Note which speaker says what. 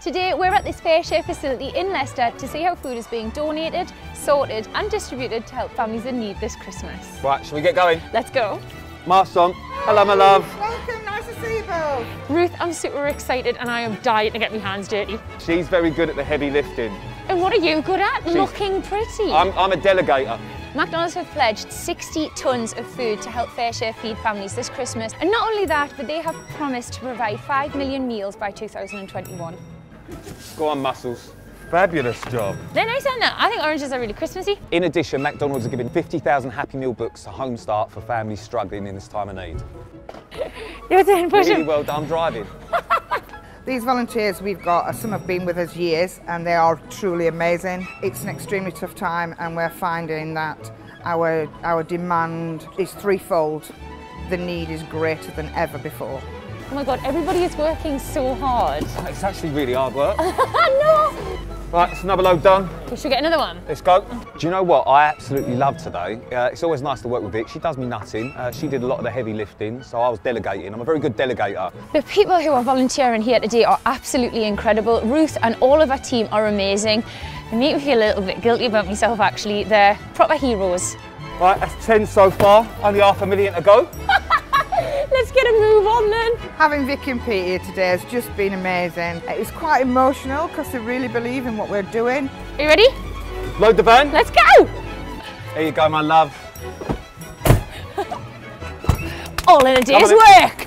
Speaker 1: Today we're at this FareShare facility in Leicester to see how food is being donated, sorted and distributed to help families in need this Christmas.
Speaker 2: Right, shall we get going?
Speaker 1: Let's go.
Speaker 2: Mask on. Hello, my love.
Speaker 3: Welcome, nice to see you both.
Speaker 1: Ruth, I'm super excited and I am dying to get my hands dirty.
Speaker 2: She's very good at the heavy lifting.
Speaker 1: And what are you good at? Looking pretty.
Speaker 2: I'm, I'm a delegator.
Speaker 1: McDonald's have pledged 60 tonnes of food to help FareShare feed families this Christmas. And not only that, but they have promised to provide 5 million meals by 2021.
Speaker 2: Go on, muscles.
Speaker 4: Fabulous job.
Speaker 1: They're nice, aren't they? I think oranges are really Christmassy.
Speaker 2: In addition, McDonald's are giving 50,000 Happy Meal books to Home Start for families struggling in this time of need.
Speaker 1: You're doing push
Speaker 2: Really well done driving.
Speaker 3: These volunteers we've got, some have been with us years and they are truly amazing. It's an extremely tough time and we're finding that our, our demand is threefold. The need is greater than ever before.
Speaker 1: Oh my god, everybody is working so hard.
Speaker 2: It's actually really hard work.
Speaker 1: no!
Speaker 2: Right, it's another load done.
Speaker 1: We should get another one.
Speaker 2: Let's go. Do you know what I absolutely love today? Uh, it's always nice to work with Vic. She does me nutting. Uh, she did a lot of the heavy lifting, so I was delegating. I'm a very good delegator.
Speaker 1: The people who are volunteering here today are absolutely incredible. Ruth and all of our team are amazing. They make me feel a little bit guilty about myself actually. They're proper heroes.
Speaker 2: Right, that's 10 so far. Only half a million to go.
Speaker 1: Let's get a move on then.
Speaker 3: Having Vicky and Pete here today has just been amazing. It was quite emotional because they really believe in what we're doing.
Speaker 1: Are you ready?
Speaker 2: Load the van.
Speaker 1: Let's go!
Speaker 2: There you go, my love.
Speaker 1: All in a day's work.